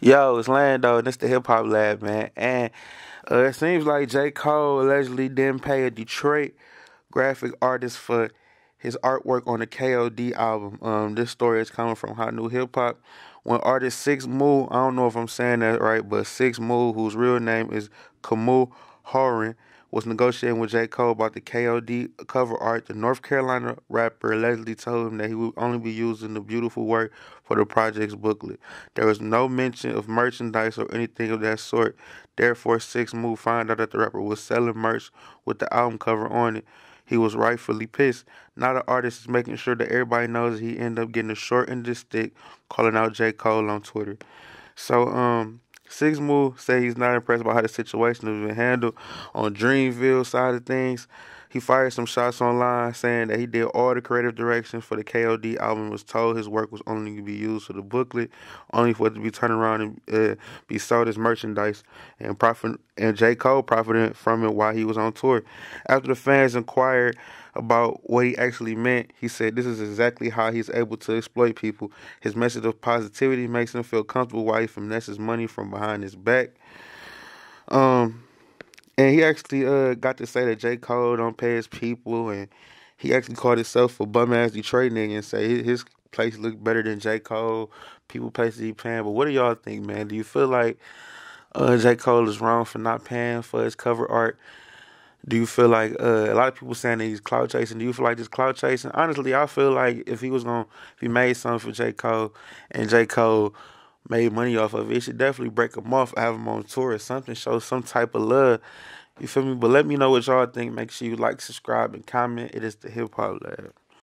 Yo, it's Lando, and it's the Hip Hop Lab, man. And uh, it seems like J. Cole allegedly didn't pay a Detroit graphic artist for his artwork on the KOD album. Um, this story is coming from Hot New Hip Hop. When artist Sixmo, I don't know if I'm saying that right, but Sixmo, whose real name is Kamu Horan, was negotiating with J. Cole about the KOD cover art, the North Carolina rapper allegedly told him that he would only be using the beautiful work for the project's booklet. There was no mention of merchandise or anything of that sort. Therefore, Sixmo found out that the rapper was selling merch with the album cover on it. He was rightfully pissed. Now the artist is making sure that everybody knows he ended up getting a short end of the stick, calling out J. Cole on Twitter. So, um, Sixmo say he's not impressed by how the situation has been handled on Dreamville side of things. He fired some shots online saying that he did all the creative direction for the KOD album. Was told his work was only to be used for the booklet, only for it to be turned around and uh, be sold as merchandise. And profit and J Cole profited from it while he was on tour. After the fans inquired about what he actually meant, he said this is exactly how he's able to exploit people. His message of positivity makes him feel comfortable while he finesses money from behind his back. Um, and he actually uh, got to say that J. Cole don't pay his people, and he actually called himself a bum ass Detroit nigga and say his place looked better than J. Cole. People places he paying, but what do y'all think, man? Do you feel like uh, J. Cole is wrong for not paying for his cover art? Do you feel like uh, a lot of people saying that he's cloud chasing? Do you feel like this cloud chasing? Honestly, I feel like if he was gonna, if he made something for J. Cole, and J. Cole made money off of it. It should definitely break them off, have them on tour or something, show some type of love. You feel me? But let me know what y'all think. Make sure you like, subscribe, and comment. It is the Hip Hop Lab.